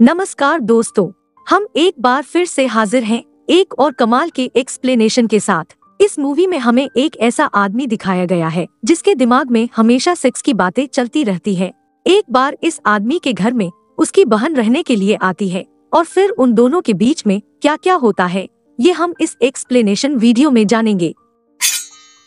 नमस्कार दोस्तों, हम एक बार फिर से हाजिर हैं एक और कमाल के एक्सप्लेनेशन के साथ। इस मूवी में हमें एक ऐसा आदमी दिखाया गया है, जिसके दिमाग में हमेशा सेक्स की बातें चलती रहती है। एक बार इस आदमी के घर में उसकी बहन रहने के लिए आती है, और फिर उन दोनों के बीच में क्या क्या होता है, ये हम इस एक्सप्लेनेशन वीडियो में जानेंगे।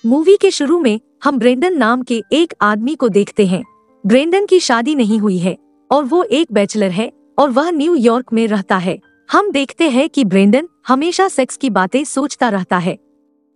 मूवी के शुरू में हम ब्रेंडन नाम के एक आदमी को देखते हैं। ब्रेंडन की शादी नहीं हुई है, और वो एक बैचलर है और वह न्यूयॉर्क में रहता है। हम देखते हैं कि ब्रेंडन हमेशा सेक्स की बातें सोचता रहता है।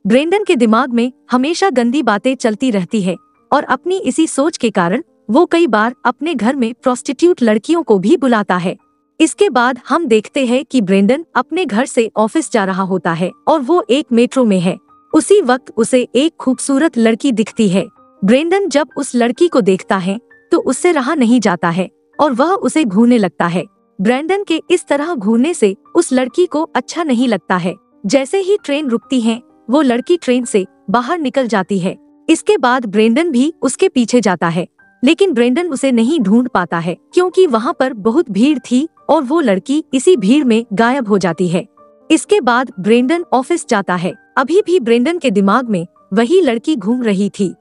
ब्रेंडन के दिमाग में हमेशा गंदी बातें चलती रहती है और अपनी इसी सोच के कारण वो कई बार अपने घर में प्रोस्टिट्यूट लड़कियों को भी बुलाता है। इसके बाद हम देखते हैं कि ब्रेंडन अपने घर से ऑफ़िस जा रहा होता है और वो एक मेट्रो में है। उसी वक्त उसे एक खूबसूरत लड़की दिखती है। ब्रेंडन जब उस लड़की को देखता है तो उससे रहा नहीं जाता है और वह उसे घूरने लगता है। ब्रैंडन के इस तरह घूरने से उस लड़की को अच्छा नहीं लगता है। जैसे ही ट्रेन रुकती है, वो लड़की ट्रेन से बाहर निकल जाती है। इसके बाद ब्रेंडन भी उसके पीछे जाता है। लेकिन ब्रेंडन उसे नहीं ढूंढ पाता है, क्योंकि वहाँ पर बहुत भीड़ थी और वो लड़की इसी भीड़ में गायब हो जाती है। इसके बाद ब्रेंडन ऑफ़िस जाता है। अभी भी ब्रेंडन के दिमाग में वही लड़की घूम रही थी।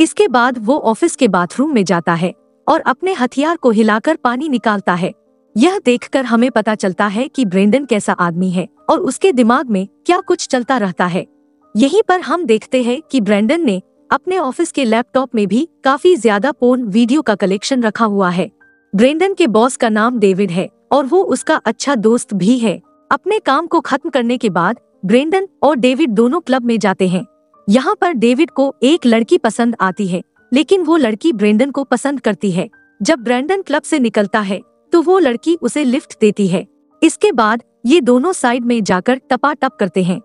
इसके बाद वो ऑफ़िस के बाथरूम में जाता है और अपने हथियार को हिलाकर पानी निकालता है। यह देखकर हमें पता चलता है कि ब्रेंडन कैसा आदमी है और उसके दिमाग में क्या कुछ चलता रहता है। यहीं पर हम देखते हैं कि ब्रेंडन ने अपने ऑफ़िस के लैपटॉप में भी काफ़ी ज़्यादा पोर्न वीडियो का कलेक्शन रखा हुआ है। ब्रेंडन के बॉस का नाम डेविड है और वो उसका अच्छा दोस्त भी है। अपने काम को खत्म करने के बाद ब्रेंडन और डेविड दोनों क्लब में जाते हैं। यहाँ पर डेविड को एक लड़की पसंद आती है, लेकिन वो लड़की ब्रेंडन को पसंद करती है। जब ब्रेंडन क्लब से निकलता है तो वो लड़की उसे लिफ्ट देती है। इसके बाद ये दोनों साइड में जाकर टपा टप करते हैं।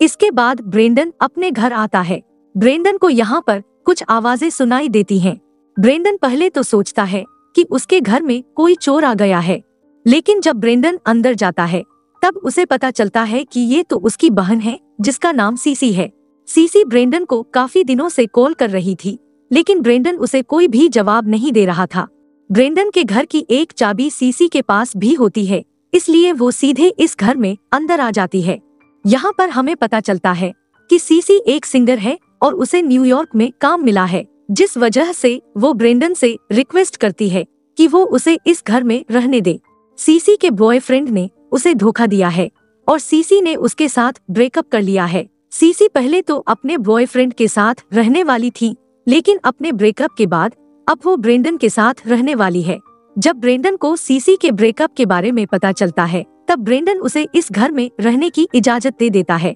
इसके बाद ब्रेंडन अपने घर आता है। ब्रेंडन को यहाँ पर कुछ आवाज़ें सुनाई देती हैं। ब्रेंडन पहले तो सोचता है कि उसके घर में कोई चोर आ गया है। लेकिन जब ब्रेंडन अंदर जाता है, तब उसे पता चलता है कि ये तो उसकी बहन है, जिसका नाम सीसी है। सीसी ब्रेंडन को काफ़ी दिनों से कॉल कर रही थी, लेकिन ब्रेंडन उसे कोई भी जवाब नहीं दे रहा था। ब्रेंडन के घर की एक चाबी सीसी के पास भी होती है, इसलिए वो सीधे इस घर में अंदर आ जाती है। यहाँ पर हमें पता चलता है कि सीसी एक सिंगर है और उसे न्यूयॉर्क में काम मिला है, जिस वजह से वो ब्रेंडन से रिक्वेस्ट करती है कि वो उसे इस घर में रहने दे। सीसी के बॉयफ्रेंड ने उसे धोखा दिया है और सीसी ने उसके साथ ब्रेकअप कर लिया है। सीसी पहले तो अपने बॉयफ्रेंड के साथ रहने वाली थी, लेकिन अपने ब्रेकअप के बाद अब वो ब्रेंडन के साथ रहने वाली है। जब ब्रेंडन को सीसी के ब्रेकअप के बारे में पता चलता है, तब ब्रेंडन उसे इस घर में रहने की इजाज़त दे देता है।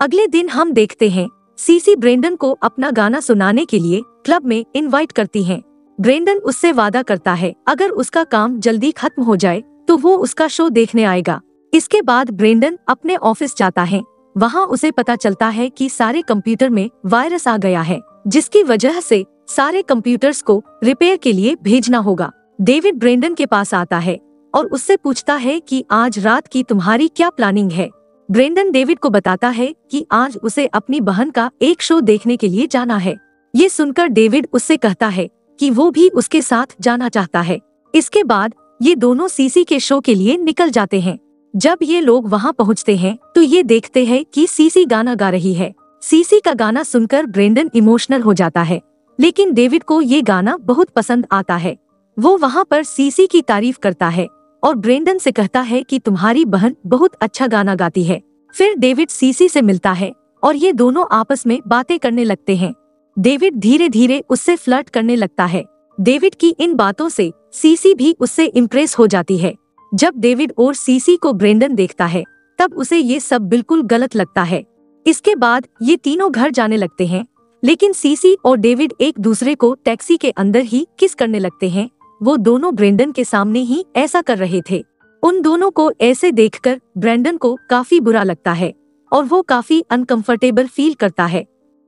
अगले दिन हम देखते हैं सीसी ब्रेंडन को अपना गाना सुनाने के लिए क्लब में इनवाइट करती हैं। ब्रेंडन उससे वादा करता है, अगर उसका काम जल्दी खत्म हो जाए तो वो उसका शो देखने आएगा। इसके बाद ब्रेंडन अपने ऑफ़िस जाता है। वहाँ उसे पता चलता है कि सारे कंप्यूटर में वायरस आ गया है, जिसकी वजह से सारे कंप्यूटर्स को रिपेयर के लिए भेजना होगा। डेविड ब्रेंडन के पास आता है और उससे पूछता है कि आज रात की तुम्हारी क्या प्लानिंग है? ब्रेंडन डेविड को बताता है कि आज उसे अपनी बहन का एक शो देखने के लिए जाना है। ये सुनकर डेविड उससे कहता है कि वो भी उसके साथ जाना चाहता है। इसके बाद ये दोनों सीसी के शो के लिए निकल जाते हैं। जब ये लोग वहाँ पहुँचते हैं तो ये देखते हैं कि सीसी गाना गा रही है। सीसी का गाना सुनकर ब्रेंडन इमोशनल हो जाता है। लेकिन डेविड को ये गाना बहुत पसंद आता है। वो वहाँ पर सीसी की तारीफ़ करता है और ब्रेंडन से कहता है कि तुम्हारी बहन बहुत अच्छा गाना गाती है। फिर डेविड सीसी से मिलता है और ये दोनों आपस में बातें करने लगते हैं। डेविड धीरे धीरे उससे फ्लर्ट करने लगता है। डेविड की इन बातों से सीसी भी उससे इम्प्रेस हो जाती है। जब डेविड और सीसी को ब्रेंडन देखता है, तब उसे ये सब बिल्कुल गलत लगता है। इसके बाद ये तीनों घर जाने लगते हैं। लेकिन सीसी और डेविड एक दूसरे को टैक्सी के अंदर ही किस करने लगते हैं? वो दोनों ब्रेंडन के सामने ही ऐसा कर रहे थे। उन दोनों को ऐसे देखकर ब्रेंडन को काफ़ी बुरा लगता है और वो काफ़ी अनकंफर्टेबल फील करता है।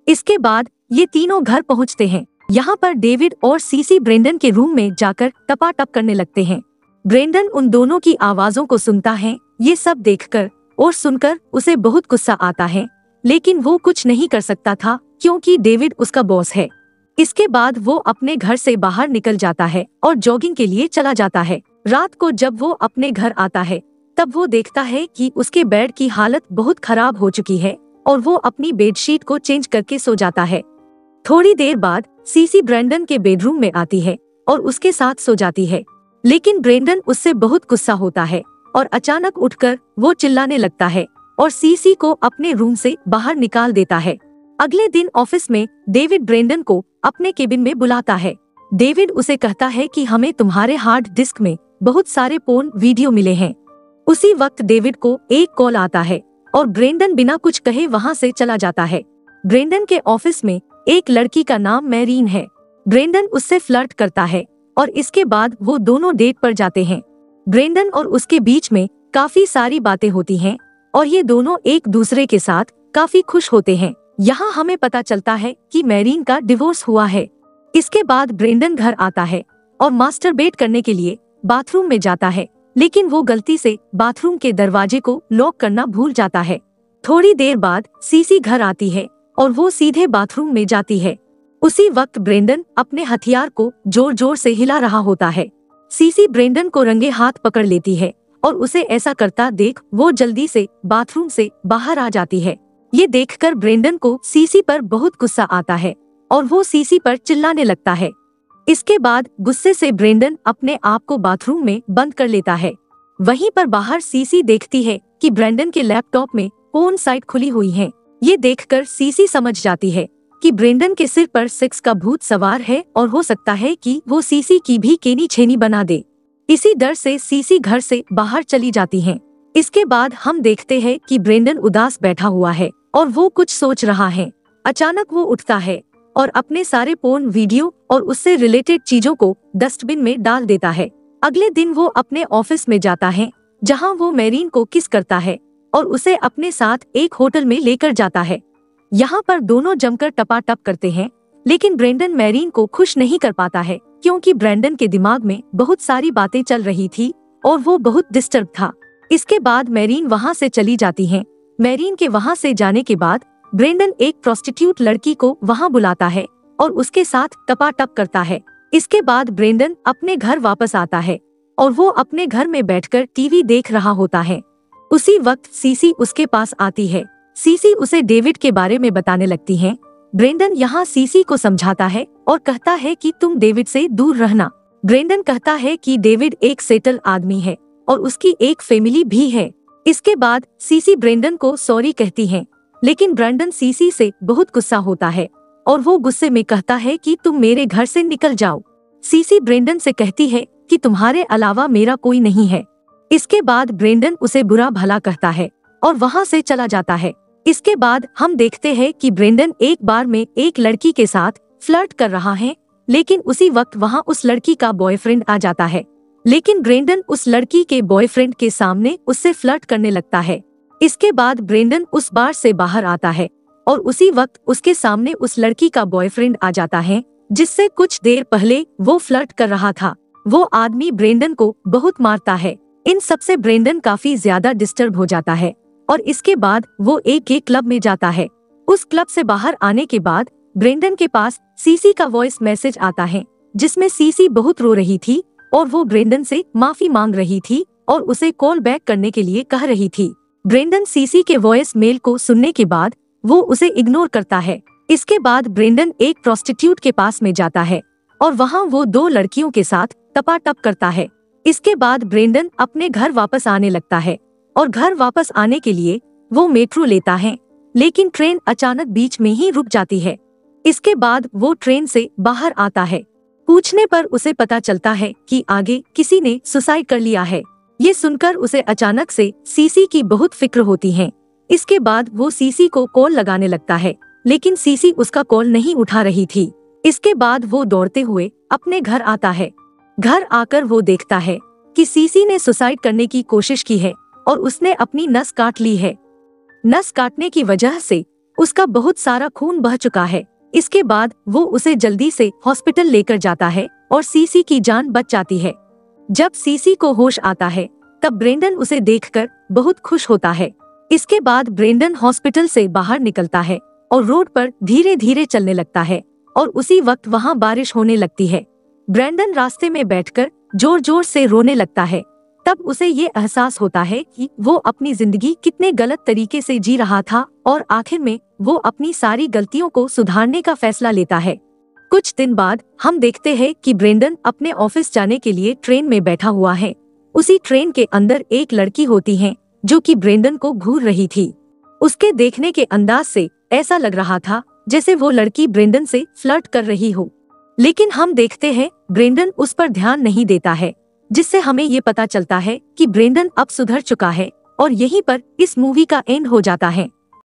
इसके बाद ये तीनों घर पहुँचते हैं। यहाँ पर डेविड और सीसी ब्रेंडन के रूम में जाकर टपा टप करने लगते हैं। ब्रेंडन उन दोनों की आवाजों को सुनता है, ये सब देखकर और सुनकर उसे बहुत गुस्सा आता है। लेकिन वो कुछ नहीं कर सकता था क्योंकि डेविड उसका बॉस है। इसके बाद वो अपने घर से बाहर निकल जाता है और जॉगिंग के लिए चला जाता है। रात को जब वो अपने घर आता है, तब वो देखता है कि उसके बेड की हालत बहुत खराब हो चुकी है और वो अपनी बेडशीट को चेंज करके सो जाता है। थोड़ी देर बाद सीसी ब्रेंडन के बेडरूम में आती है और उसके साथ सो जाती है। लेकिन ब्रेंडन उससे बहुत गुस्सा होता है और अचानक उठकर वो चिल्लाने लगता है और सीसी को अपने रूम से बाहर निकाल देता है। अगले दिन ऑफ़िस में डेविड ब्रेंडन को अपने केबिन में बुलाता है। डेविड उसे कहता है कि हमें तुम्हारे हार्ड डिस्क में बहुत सारे पोन वीडियो मिले हैं। उसी वक्त डेविड को एक कॉल आता है और ब्रेंडन बिना कुछ कहे वहाँ से चला जाता है। ब्रेंडन के ऑफ़िस में एक लड़की का नाम मैरीन है। ब्रेंडन उससे फ्लर्ट करता है और इसके बाद वो दोनों डेट पर जाते हैं। ब्रेंडन और उसके बीच में काफ़ी सारी बातें होती हैं और ये दोनों एक दूसरे के साथ काफ़ी खुश होते हैं। यहाँ हमें पता चलता है कि मैरीन का डिवोर्स हुआ है। इसके बाद ब्रेंडन घर आता है और मास्टर मास्टरबेट करने के लिए बाथरूम में जाता है, लेकिन वो गलती से बाथरूम के दरवाजे को लॉक करना भूल जाता है। थोड़ी देर बाद सीसी घर आती है और वो सीधे बाथरूम में जाती है। उसी वक्त ब्रेंडन अपने हथियार को ज़ोर ज़ोर से हिला रहा होता है। सीसी ब्रेंडन को रंगे हाथ पकड़ लेती है और उसे ऐसा करता देख वो जल्दी से बाथरूम से बाहर आ जाती है। ये देखकर ब्रेंडन को सीसी पर बहुत गुस्सा आता है और वो सीसी पर चिल्लाने लगता है। इसके बाद गुस्से से ब्रेंडन अपने आप को बाथरूम में बंद कर लेता है। वहीं पर बाहर सीसी देखती है कि ब्रेंडन के लैपटॉप में फ़ोन साइट खुली हुई है। ये देखकर सीसी समझ जाती है कि ब्रेंडन के सिर पर सेक्स का भूत सवार है और हो सकता है कि वो सीसी की भी केनी छेनी बना दे। इसी डर से सीसी घर से बाहर चली जाती हैं। इसके बाद हम देखते हैं कि ब्रेंडन उदास बैठा हुआ है। और वो कुछ सोच रहा है। अचानक वो उठता है और अपने सारे पोर्न वीडियो और उससे रिलेटेड चीज़ों को डस्टबिन में डाल देता है। अगले दिन वो अपने ऑफ़िस में जाता है, जहाँ वो मैरीन को किस करता है और उसे अपने साथ एक होटल में लेकर जाता है। यहाँ पर दोनों जमकर टपाटप करते हैं, लेकिन ब्रेंडन मैरीन को खुश नहीं कर पाता है, क्योंकि ब्रेंडन के दिमाग में बहुत सारी बातें चल रही थी और वो बहुत डिस्टर्ब था। इसके बाद मैरीन वहाँ से चली जाती है मैरीन के वहाँ से जाने के बाद, ब्रेंडन एक प्रोस्टिट्यूट लड़की को वहाँ बुलाता है और उसके साथ टपाटप करता है। इसके बाद ब्रेंडन अपने घर वापस आता है और वो अपने घर में बैठकर टीवी देख रहा होता है। उसी वक्त सीसी उसके पास आती है। सीसी उसे डेविड के बारे में बताने लगती है। ब्रेंडन यहाँ सीसी को समझाता है और कहता है कि तुम डेविड से दूर रहना। ब्रेंडन कहता है कि डेविड एक सेटल आदमी है और उसकी एक फैमिली भी है। इसके बाद सीसी ब्रेंडन को सॉरी कहती है, लेकिन ब्रेंडन सीसी से बहुत गुस्सा होता है, और वो गुस्से में कहता है कि तुम मेरे घर से निकल जाओ। सीसी ब्रेंडन से कहती है कि तुम्हारे अलावा मेरा कोई नहीं है। इसके बाद ब्रेंडन उसे बुरा भला कहता है, और वहाँ से चला जाता है। इसके बाद हम देखते हैं कि ब्रेंडन एक बार में एक लड़की के साथ फ्लर्ट कर रहा है, लेकिन उसी वक्त वहाँ उस लड़की का बॉयफ्रेंड आ जाता है। लेकिन ब्रेंडन उस लड़की के बॉयफ्रेंड के सामने उससे फ्लर्ट करने लगता है। इसके बाद ब्रेंडन उस बार से बाहर आता है और उसी वक्त उसके सामने उस लड़की का बॉयफ्रेंड आ जाता है, जिससे कुछ देर पहले वो फ्लर्ट कर रहा था। वो आदमी ब्रेंडन को बहुत मारता है। इन सबसे ब्रेंडन काफ़ी ज़्यादा डिस्टर्ब हो जाता है और इसके बाद वो एक एक क्लब में जाता है। उस क्लब से बाहर आने के बाद ब्रेंडन के पास सीसी का वॉइस मैसेज आता है, जिसमें सीसी बहुत रो रही थी और वो ब्रेंडन से माफ़ी मांग रही थी और उसे कॉल बैक करने के लिए कह रही थी। ब्रेंडन सीसी के वॉइस मेल को सुनने के बाद, वो उसे इग्नोर करता है। इसके बाद ब्रेंडन एक प्रोस्टिट्यूट के पास में जाता है और वहाँ वो दो लड़कियों के साथ टपाटप करता है। इसके बाद ब्रेंडन अपने घर वापस आने लगता है और घर वापस आने के लिए वो मेट्रो लेता है, लेकिन ट्रेन अचानक बीच में ही रुक जाती है। इसके बाद वो ट्रेन से बाहर आता है। पूछने पर उसे पता चलता है कि आगे किसी ने सुसाइड कर लिया है। ये सुनकर उसे अचानक से सीसी की बहुत फ़िक्र होती है। इसके बाद वो सीसी को कॉल लगाने लगता है, लेकिन सीसी उसका कॉल नहीं उठा रही थी। इसके बाद वो दौड़ते हुए अपने घर आता है। घर आकर वो देखता है कि सीसी ने सुसाइड करने की कोशिश की है और उसने अपनी नस काट ली है। नस काटने की वजह से उसका बहुत सारा खून बह चुका है। इसके बाद वो उसे जल्दी से हॉस्पिटल लेकर जाता है और सीसी की जान बच जाती है। जब सीसी को होश आता है, तब ब्रेंडन उसे देखकर बहुत खुश होता है। इसके बाद ब्रेंडन हॉस्पिटल से बाहर निकलता है और रोड पर धीरे धीरे चलने लगता है और उसी वक्त वहाँ बारिश होने लगती है। ब्रेंडन रास्ते में बैठकर ज़ोर ज़ोर से रोने लगता है। तब उसे ये एहसास होता है कि वो अपनी ज़िंदगी कितने गलत तरीके से जी रहा था और आखिर में वो अपनी सारी गलतियों को सुधारने का फैसला लेता है। कुछ दिन बाद, हम देखते हैं कि ब्रेंडन अपने ऑफ़िस जाने के लिए ट्रेन में बैठा हुआ है। उसी ट्रेन के अंदर एक लड़की होती है, जो कि ब्रेंडन को घूर रही थी। उसके देखने के अंदाज से ऐसा लग रहा था, जैसे वो लड़की ब्रेंडन से फ्लर्ट कर रही हो। लेकिन हम देखते हैं, ब्रेंडन उस पर ध्यान नहीं देता है, जिससे हमें ये पता चलता है कि ब्रेंडन अब सुधर चुका है, और यहीं पर इस मूवी का एंड हो जाता है।